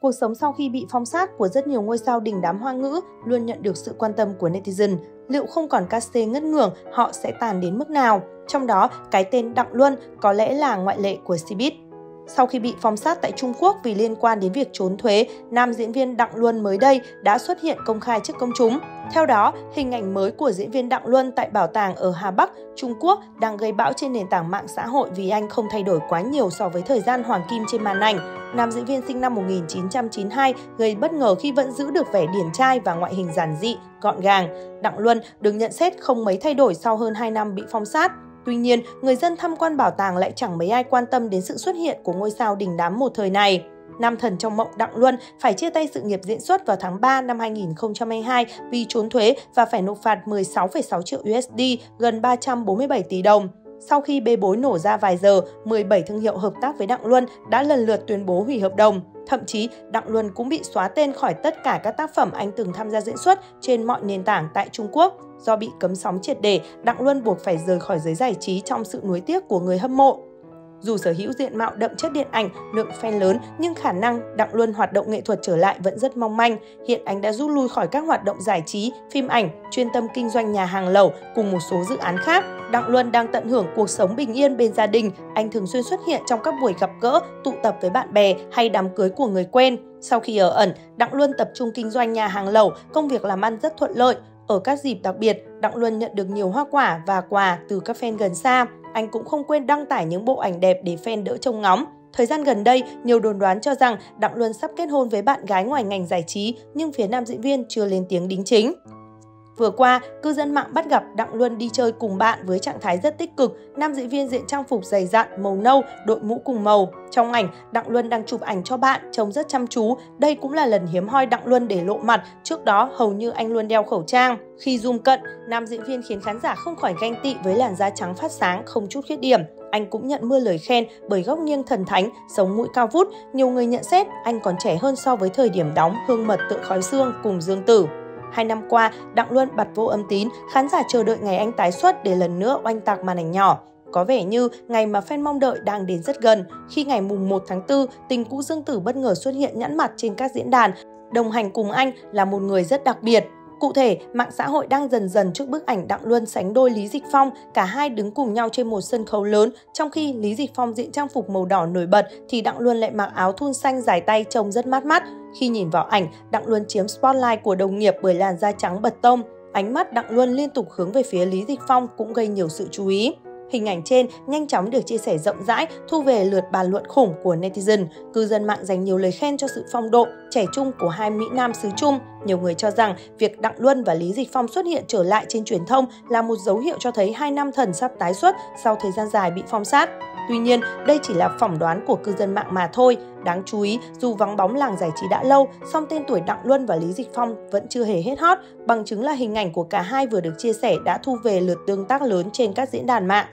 cuộc sống sau khi bị phong sát của rất nhiều ngôi sao đình đám hoa ngữ luôn nhận được sự quan tâm của netizen. Liệu không còn cast ngất ngưởng, họ sẽ tàn đến mức nào? Trong đó, cái tên Đặng Luân có lẽ là ngoại lệ của Cbiz. Sau khi bị phong sát tại Trung Quốc vì liên quan đến việc trốn thuế, nam diễn viên Đặng Luân mới đây đã xuất hiện công khai trước công chúng. Theo đó, hình ảnh mới của diễn viên Đặng Luân tại bảo tàng ở Hà Bắc, Trung Quốc đang gây bão trên nền tảng mạng xã hội vì anh không thay đổi quá nhiều so với thời gian hoàng kim trên màn ảnh. Nam diễn viên sinh năm 1992 gây bất ngờ khi vẫn giữ được vẻ điển trai và ngoại hình giản dị, gọn gàng. Đặng Luân được nhận xét không mấy thay đổi sau hơn 2 năm bị phong sát. Tuy nhiên, người dân tham quan bảo tàng lại chẳng mấy ai quan tâm đến sự xuất hiện của ngôi sao đình đám một thời này. Nam thần trong mộng Đặng Luân phải chia tay sự nghiệp diễn xuất vào tháng 3 năm 2022 vì trốn thuế và phải nộp phạt 16,6 triệu USD, gần 347 tỷ đồng. Sau khi bê bối nổ ra vài giờ, 17 thương hiệu hợp tác với Đặng Luân đã lần lượt tuyên bố hủy hợp đồng. Thậm chí, Đặng Luân cũng bị xóa tên khỏi tất cả các tác phẩm anh từng tham gia diễn xuất trên mọi nền tảng tại Trung Quốc. Do bị cấm sóng triệt để, Đặng Luân buộc phải rời khỏi giới giải trí trong sự nuối tiếc của người hâm mộ. Dù sở hữu diện mạo đậm chất điện ảnh, lượng fan lớn, nhưng khả năng Đặng Luân hoạt động nghệ thuật trở lại vẫn rất mong manh. Hiện anh đã rút lui khỏi các hoạt động giải trí, phim ảnh, chuyên tâm kinh doanh nhà hàng lẩu cùng một số dự án khác. Đặng Luân đang tận hưởng cuộc sống bình yên bên gia đình. Anh thường xuyên xuất hiện trong các buổi gặp gỡ, tụ tập với bạn bè hay đám cưới của người quen. Sau khi ở ẩn, Đặng Luân tập trung kinh doanh nhà hàng lẩu, công việc làm ăn rất thuận lợi. Ở các dịp đặc biệt, Đặng Luân nhận được nhiều hoa quả và quà từ các fan gần xa. Anh cũng không quên đăng tải những bộ ảnh đẹp để fan đỡ trông ngóng. Thời gian gần đây, nhiều đồn đoán cho rằng Đặng Luân sắp kết hôn với bạn gái ngoài ngành giải trí, nhưng phía nam diễn viên chưa lên tiếng đính chính. Vừa qua, cư dân mạng bắt gặp Đặng Luân đi chơi cùng bạn với trạng thái rất tích cực. Nam diễn viên diện trang phục dày dặn, màu nâu, đội mũ cùng màu. Trong ảnh, Đặng Luân đang chụp ảnh cho bạn, trông rất chăm chú. Đây cũng là lần hiếm hoi Đặng Luân để lộ mặt, trước đó hầu như anh luôn đeo khẩu trang. Khi zoom cận, nam diễn viên khiến khán giả không khỏi ganh tị với làn da trắng phát sáng, không chút khuyết điểm. Anh cũng nhận mưa lời khen bởi góc nghiêng thần thánh, sống mũi cao vút. Nhiều người nhận xét anh còn trẻ hơn so với thời điểm đóng Hương mật tự khói xương cùng Dương Tử. Hai năm qua, Đặng Luân bật vô âm tín, khán giả chờ đợi ngày anh tái xuất để lần nữa oanh tạc màn ảnh nhỏ. Có vẻ như ngày mà fan mong đợi đang đến rất gần, khi ngày mùng 1 tháng 4, tình cũ Dương Tử bất ngờ xuất hiện nhãn mặt trên các diễn đàn. Đồng hành cùng anh là một người rất đặc biệt, Cụ thể, mạng xã hội đang dần dần trước bức ảnh Đặng Luân sánh đôi Lý Dịch Phong, cả hai đứng cùng nhau trên một sân khấu lớn, trong khi Lý Dịch Phong diện trang phục màu đỏ nổi bật thì Đặng Luân lại mặc áo thun xanh dài tay trông rất mát mắt. Khi nhìn vào ảnh, Đặng Luân chiếm spotlight của đồng nghiệp bởi làn da trắng bật tông. Ánh mắt Đặng Luân liên tục hướng về phía Lý Dịch Phong cũng gây nhiều sự chú ý. Hình ảnh trên nhanh chóng được chia sẻ rộng rãi, thu về lượt bàn luận khủng của netizen. Cư dân mạng dành nhiều lời khen cho sự phong độ, trẻ trung của hai Mỹ Nam xứ Trung. Nhiều người cho rằng việc Đặng Luân và Lý Dịch Phong xuất hiện trở lại trên truyền thông là một dấu hiệu cho thấy hai nam thần sắp tái xuất sau thời gian dài bị phong sát. Tuy nhiên, đây chỉ là phỏng đoán của cư dân mạng mà thôi. Đáng chú ý, dù vắng bóng làng giải trí đã lâu, song tên tuổi Đặng Luân và Lý Dịch Phong vẫn chưa hề hết hot, bằng chứng là hình ảnh của cả hai vừa được chia sẻ đã thu về lượt tương tác lớn trên các diễn đàn mạng.